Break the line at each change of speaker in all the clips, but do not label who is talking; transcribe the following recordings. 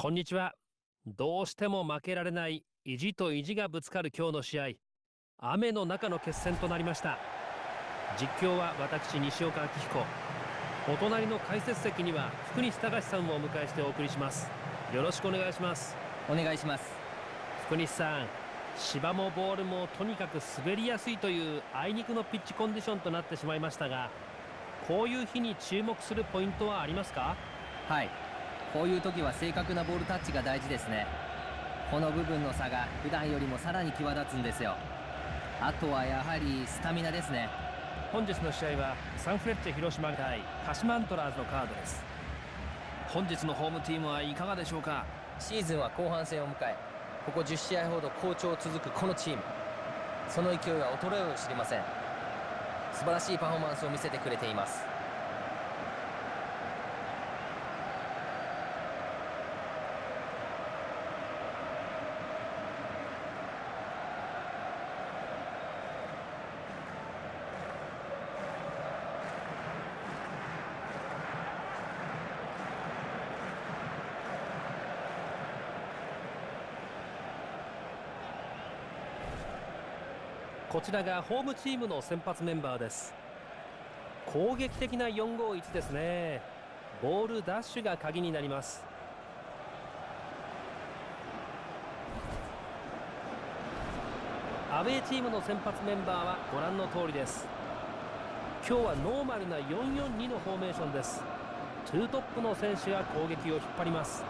こんにちは。どうしても負けられない意地と意地がぶつかる今日の試合。雨の中の決戦となりました。実況は私西岡明彦。お隣の解説席には福西隆さんをお迎えしてお送りします。よろしくお願いします。
お願いします。
福西さん芝もボールもとにかく滑りやすいというあいにくのピッチコンディションとなってしまいましたがこういう日に注目するポイントはありますか？
はいこういう時は正確なボールタッチが大事ですね。この部分の差が普段よりもさらに際立つんですよ。あとはやはりスタミナですね。
本日の試合はサンフレッチェ広島対鹿島アントラーズのカードです。本日のホームチームはいかがでしょうか？
シーズンは後半戦を迎えここ10試合ほど好調続くこのチーム。その勢いは衰えを知りません。素晴らしいパフォーマンスを見せてくれています
こちらがホームチームの先発メンバーです。攻撃的な451ですね。ボールダッシュが鍵になります。アウェーチームの先発メンバーはご覧の通りです。今日はノーマルな442のフォーメーションです。2トップの選手が攻撃を引っ張ります。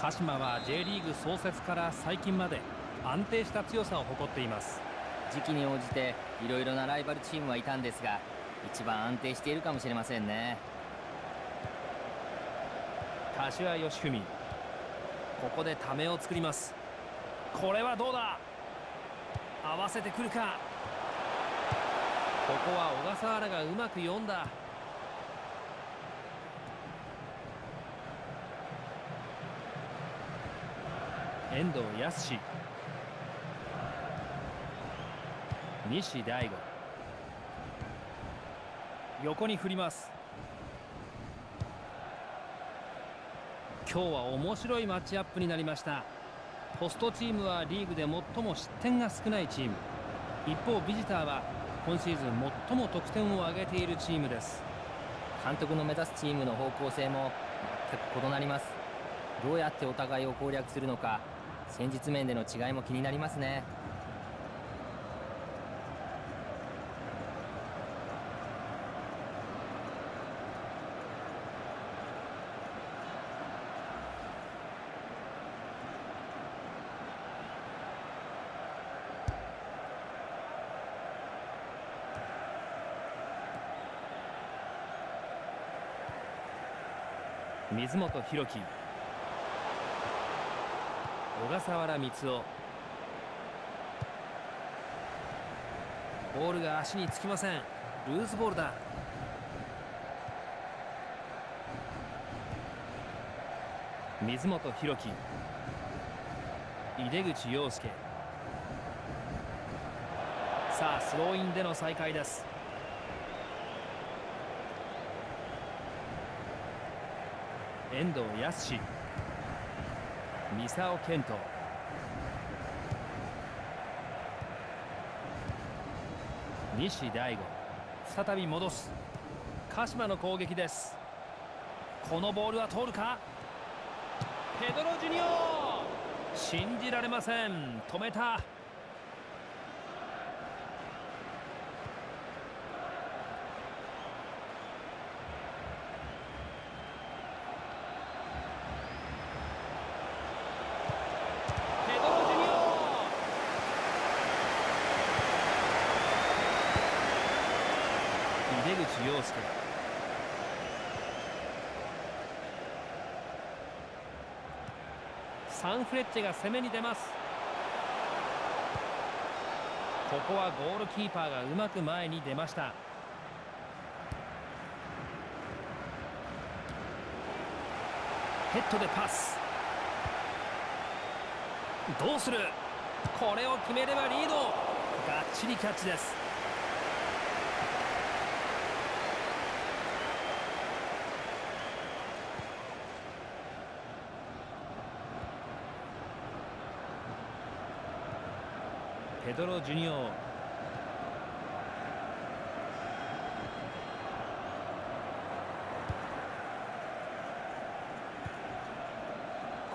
鹿島は J リーグ創設から最近まで安定した強さを誇っています。
時期に応じていろいろなライバルチームはいたんですが一番安定しているかもしれませんね。
柏義文。ここでためを作ります。これはどうだ？合わせてくるか？ここは小笠原がうまく読んだ。遠藤康西大吾。横に振ります。今日は面白いマッチアップになりました。ポストチームはリーグで最も失点が少ないチーム。一方ビジターは今シーズン最も得点を挙げているチームです。
監督の目指すチームの方向性も全く異なります。どうやってお互いを攻略するのか戦術面での違いも気になりますね。
水本博樹。小笠原光雄ボールが足につきません。ルーズボールだ。水本博樹。井出口洋介。さあスローインでの再開です。遠藤康三沢健人。西大吾。再び戻す。鹿島の攻撃です。このボールは通るか？ペドロ・ジュニオ。信じられません。止めた陽介サンフレッチェが攻めに出ます。ここはゴールキーパーがうまく前に出ました。ヘッドでパス。どうする？これを決めればリード。がっちりキャッチです。ペドロ・ジュニオ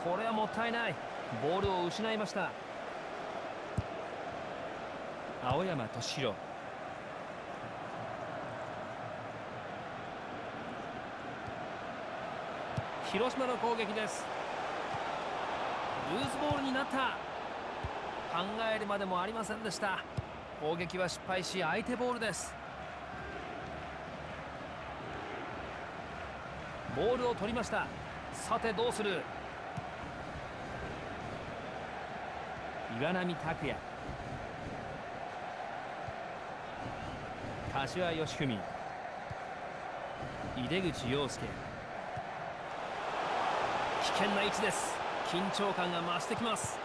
これはもったいない。ボールを失いました。青山敏弘。広島の攻撃です。ルーズボールになった。考えるまでもありませんでした。攻撃は失敗し相手ボールです。ボールを取りました。さてどうする？岩波拓也。柏義文井出口洋介。危険な位置です。緊張感が増してきます。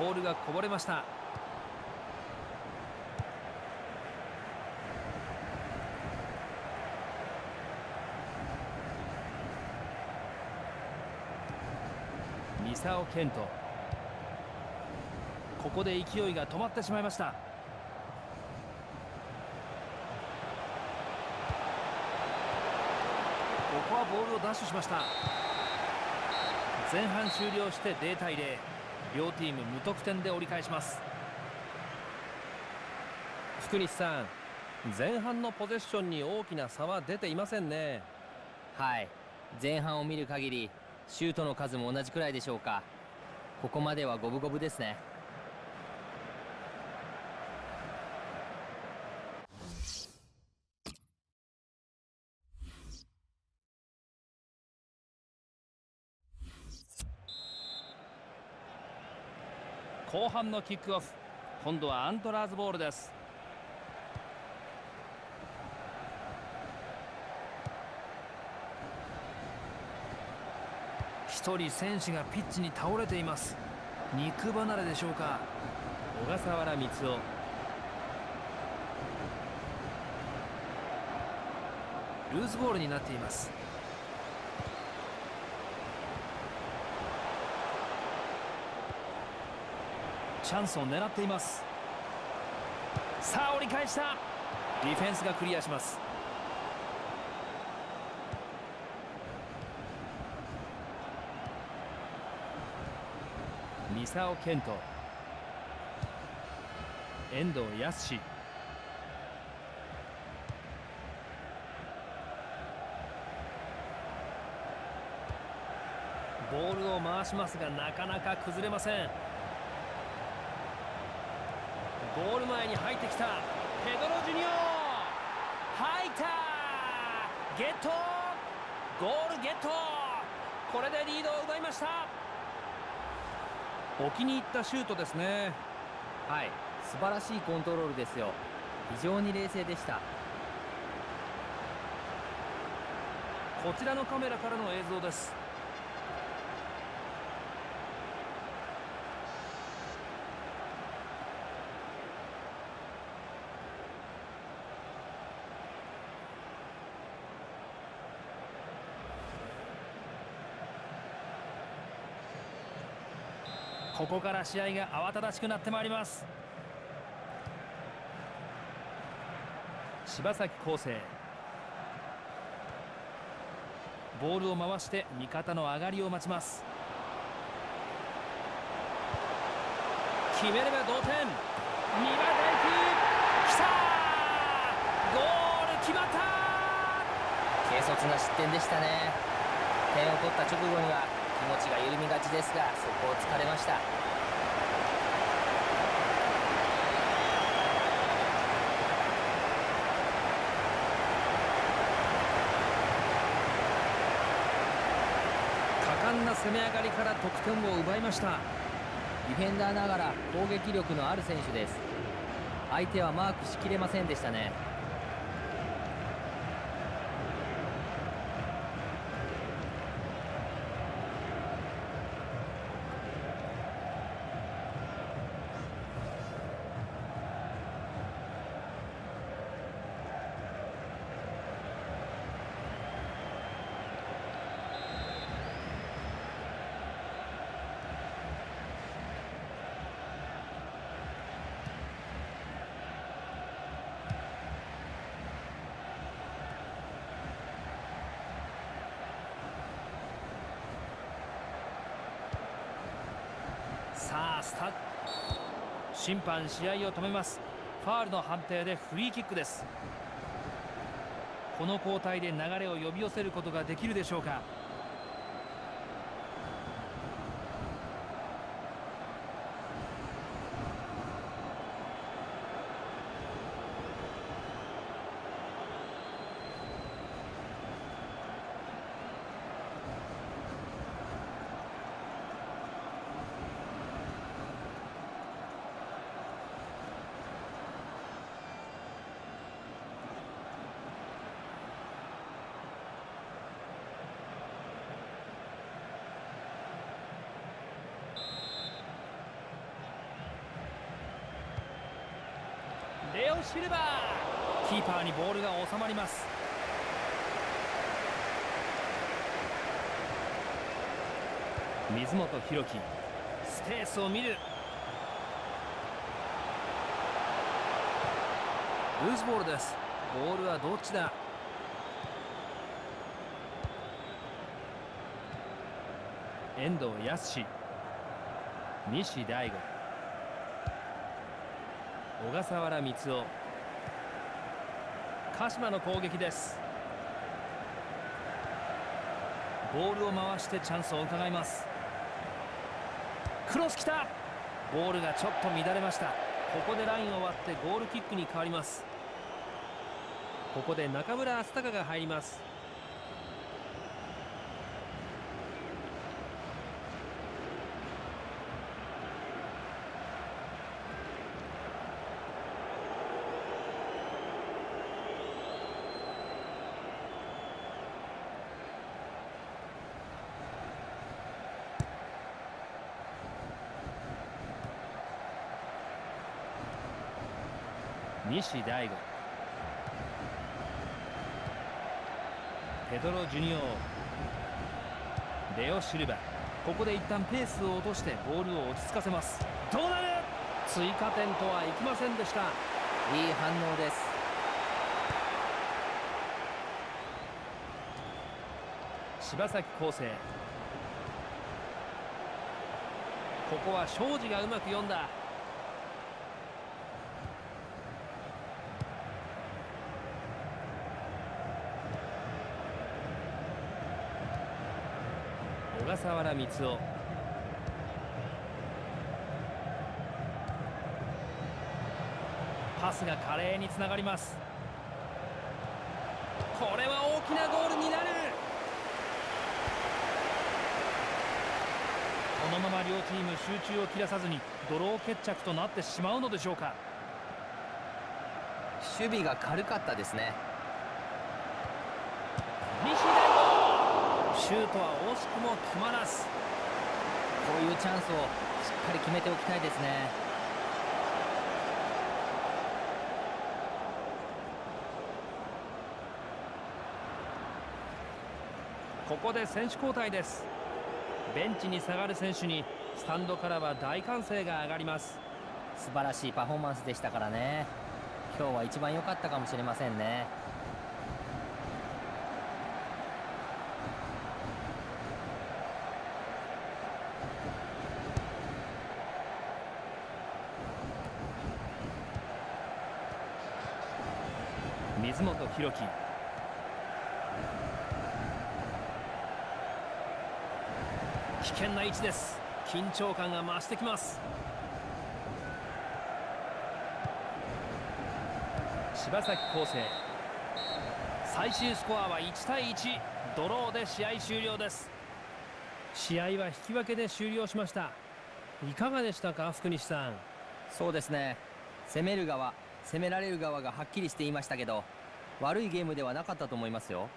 ボールがこぼれました。三沢健人ここで勢いが止まってしまいました。ここはボールをダッシュしました。前半終了して0対0両チーム無得点で折り返します。福西さん前半のポゼッションに大きな差は出ていませんね。
はい。前半を見る限りシュートの数も同じくらいでしょうか。ここまでは五分五分ですね。
後半のキックオフ。今度はアントラーズボールです。一人選手がピッチに倒れています。肉離れでしょうか。小笠原光雄。ルーズボールになっています。チャンスを狙っています。さあ折り返した。ディフェンスがクリアします。三沢健人遠藤康ボールを回しますがなかなか崩れません。ゴール前に入ってきた。ペドロ・ジュニオ。入ったゲット。ゴールゲット。これでリードを奪いました。お気に入ったシュートですね。
はい。素晴らしいコントロールですよ。非常に冷静でした。
こちらのカメラからの映像ですここから試合が慌ただしくなってまいります。柴崎康生ボールを回して味方の上がりを待ちます。決めれば同点。2番大輝きたゴール決まった
軽率な失点でしたね。点を取った直後には気持ちが緩みがちですがそこを突かれました。
果敢な攻め上がりから得点を奪いました。
ディフェンダーながら攻撃力のある選手です。相手はマークしきれませんでしたね。
さあスタ審判試合を止めます。ファールの判定でフリーキックです。この交代で流れを呼び寄せることができるでしょうか。レオ・シルバー。キーパーにボールが収まります。水本弘樹。スペースを見る。ルーズボールです。ボールはどっちだ？遠藤康西大吾。小笠原光雄鹿島の攻撃です。ボールを回してチャンスを伺います。クロス来た。ボールがちょっと乱れました。ここでラインを割ってゴールキックに変わります。ここで中村敦隆が入ります。西大吾。ペドロ・ジュニオレオ・シルバ。ここで一旦ペースを落としてボールを落ち着かせます。どうなる？追加点とはいきませんでした。
いい反応です。
柴崎康生ここは庄司がうまく読んだ。笠原光雄パスが華麗につながります。これは大きなゴールになる。このまま両チーム集中を切らさずにドロー決着となってしまうのでしょうか。
守備が軽かったですね。
西大吾シュートは惜しくも決まらず。
こういうチャンスをしっかり決めておきたいですね。
ここで選手交代です。ベンチに下がる選手にスタンドからは大歓声が上がります。
素晴らしいパフォーマンスでしたからね。今日は一番良かったかもしれませんね
水本弘樹。危険な位置です。緊張感が増してきます。柴崎康生最終スコアは1対1ドローで試合終了です。試合は引き分けで終了しました。いかがでしたか福西さん？
そうですね。攻める側攻められる側がはっきりしていましたけど悪いゲームではなかったと思いますよ。